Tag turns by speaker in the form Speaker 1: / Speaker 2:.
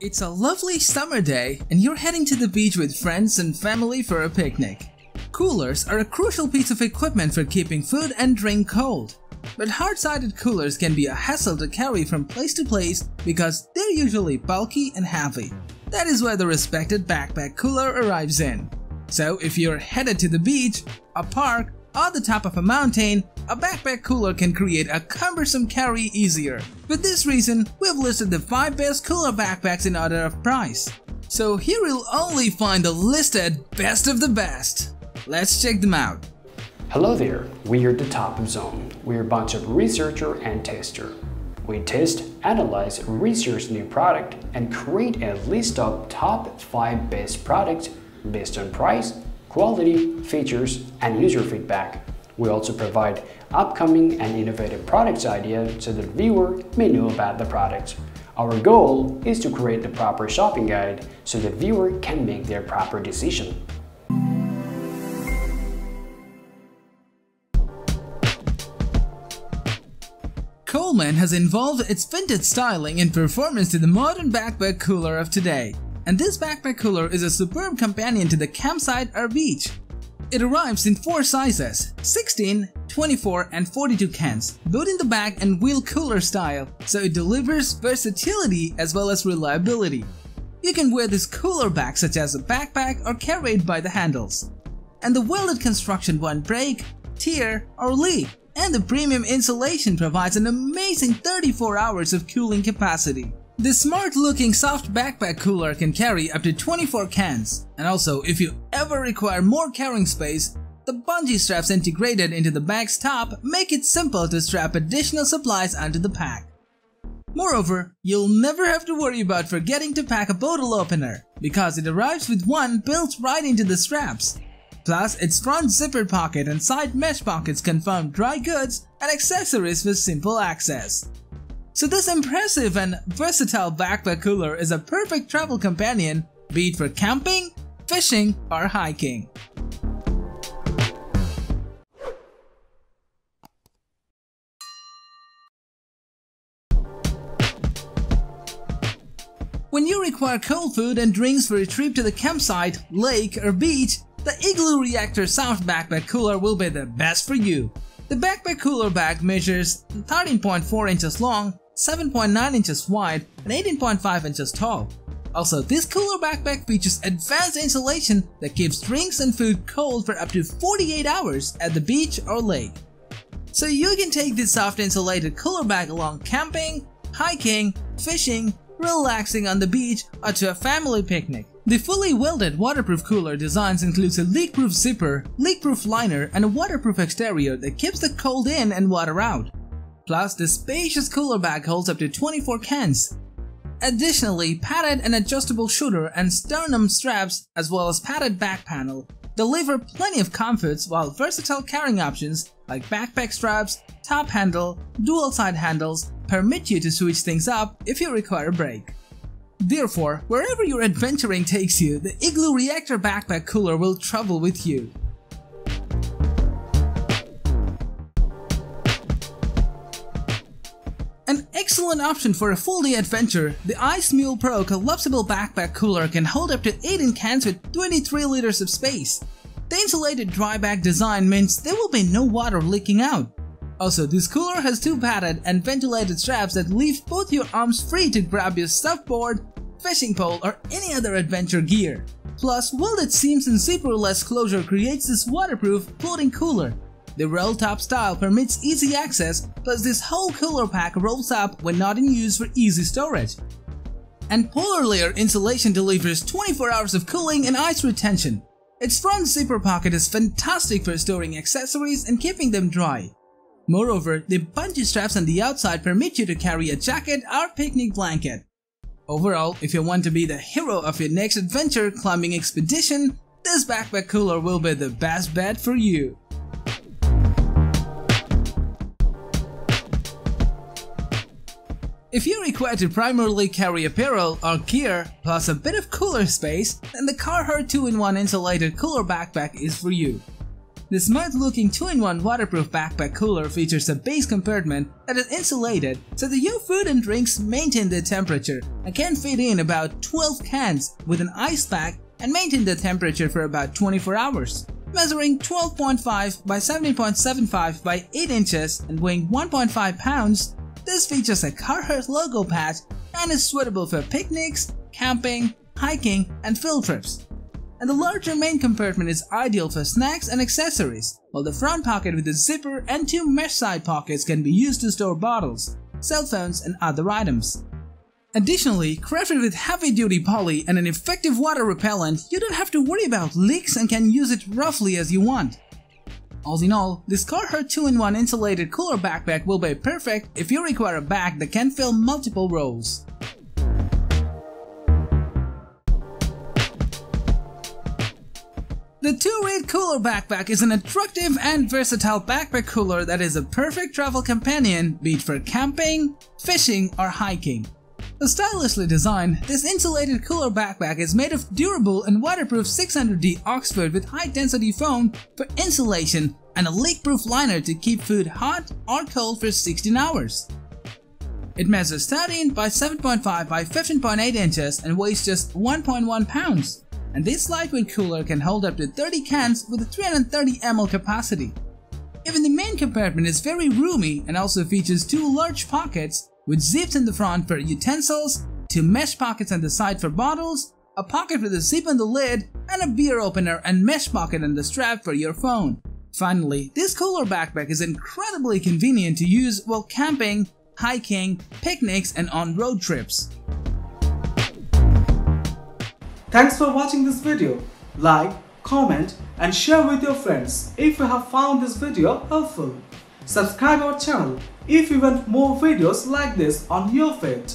Speaker 1: It's a lovely summer day and you're heading to the beach with friends and family for a picnic. Coolers are a crucial piece of equipment for keeping food and drink cold. But hard-sided coolers can be a hassle to carry from place to place because they're usually bulky and heavy. That is where the respected backpack cooler arrives in. So if you're headed to the beach, a park, or the top of a mountain, a backpack cooler can create a cumbersome carry easier. For this reason, we've listed the 5 best cooler backpacks in order of price. So here you'll only find the listed best of the best. Let's check them out.
Speaker 2: Hello there, we are the Top Zone. We're a bunch of researcher and tester. We test, analyze, research new product, and create a list of top 5 best products based on price, quality, features, and user feedback. We also provide upcoming and innovative products idea so that viewer may know about the product. Our goal is to create the proper shopping guide so the viewer can make their proper decision.
Speaker 1: Coleman has involved its vintage styling and performance to the modern backpack cooler of today. And this backpack cooler is a superb companion to the campsite or beach. It arrives in four sizes 16, 24, and 42 cans, both in the back and wheel cooler style, so it delivers versatility as well as reliability. You can wear this cooler bag such as a backpack or carry it by the handles. And the welded construction won't break, tear, or leak, and the premium insulation provides an amazing 34 hours of cooling capacity. This smart looking soft backpack cooler can carry up to 24 cans, and also if you ever require more carrying space, the bungee straps integrated into the bag's top make it simple to strap additional supplies onto the pack. Moreover, you'll never have to worry about forgetting to pack a bottle opener, because it arrives with one built right into the straps. Plus, its front zipper pocket and side mesh pockets confirm dry goods and accessories with simple access. So this impressive and versatile backpack cooler is a perfect travel companion, be it for camping, fishing, or hiking. When you require cold food and drinks for a trip to the campsite, lake, or beach, the Igloo Reactor Soft Backpack Cooler will be the best for you. The backpack cooler bag measures 13.4 inches long, 7.9 inches wide, and 18.5 inches tall. Also, this cooler backpack features advanced insulation that keeps drinks and food cold for up to 48 hours at the beach or lake. So you can take this soft insulated cooler bag along camping, hiking, fishing, relaxing on the beach, or to a family picnic. The fully welded waterproof cooler designs includes a leak-proof zipper, leak-proof liner, and a waterproof exterior that keeps the cold in and water out. Plus, the spacious cooler bag holds up to 24 cans. Additionally, padded and adjustable shoulder and sternum straps as well as padded back panel deliver plenty of comforts while versatile carrying options like backpack straps, top handle, dual side handles permit you to switch things up if you require a break. Therefore, wherever your adventuring takes you, the Igloo Reactor Backpack Cooler will travel with you. Excellent option for a full day adventure, the IceMule Pro collapsible backpack cooler can hold up to 18 cans with 23 liters of space. The insulated dry bag design means there will be no water leaking out. Also, this cooler has two padded and ventilated straps that leave both your arms free to grab your surfboard, fishing pole or any other adventure gear. Plus, welded seams and zipperless closure creates this waterproof floating cooler the roll top style permits easy access, plus this whole cooler pack rolls up when not in use for easy storage. And Polar Layer insulation delivers 24 hours of cooling and ice retention. Its front zipper pocket is fantastic for storing accessories and keeping them dry. Moreover, the bungee straps on the outside permit you to carry a jacket or picnic blanket. Overall, if you want to be the hero of your next adventure climbing expedition, this backpack cooler will be the best bet for you. If you require to primarily carry apparel or gear plus a bit of cooler space, then the Carhartt 2-in-1 insulated cooler backpack is for you. The smooth-looking 2-in-1 waterproof backpack cooler features a base compartment that is insulated so that your food and drinks maintain their temperature and can fit in about 12 cans with an ice pack and maintain the temperature for about 24 hours. Measuring 12.5 by 17.75 by 8 inches and weighing 1.5 pounds, this features a Carhartt logo patch and is suitable for picnics, camping, hiking, and field trips. And the larger main compartment is ideal for snacks and accessories, while the front pocket with a zipper and two mesh side pockets can be used to store bottles, cell phones, and other items. Additionally, crafted with heavy-duty poly and an effective water repellent, you don't have to worry about leaks and can use it roughly as you want. All in all, this Carhartt 2-in-1 insulated cooler backpack will be perfect if you require a bag that can fill multiple roles. The TOURIT Cooler Backpack is an attractive and versatile backpack cooler that is a perfect travel companion be it for camping, fishing or hiking. Stylishly designed, this insulated cooler backpack is made of durable and waterproof 600D Oxford with high-density foam for insulation and a leak-proof liner to keep food hot or cold for 16 hours. It measures 13 by 7.5 by 15.8 inches and weighs just 1.1 pounds. And this lightweight cooler can hold up to 30 cans with a 330 ml capacity. Even the main compartment is very roomy and also features two large pockets with zips in the front for utensils, two mesh pockets on the side for bottles, a pocket with a zip on the lid, and a beer opener and mesh pocket on the strap for your phone. Finally, this cooler backpack is incredibly convenient to use while camping, hiking, picnics, and on road trips.
Speaker 3: Thanks for watching this video. Like, comment and share with your friends if you have found this video helpful. Subscribe our channel if you want more videos like this on your feed.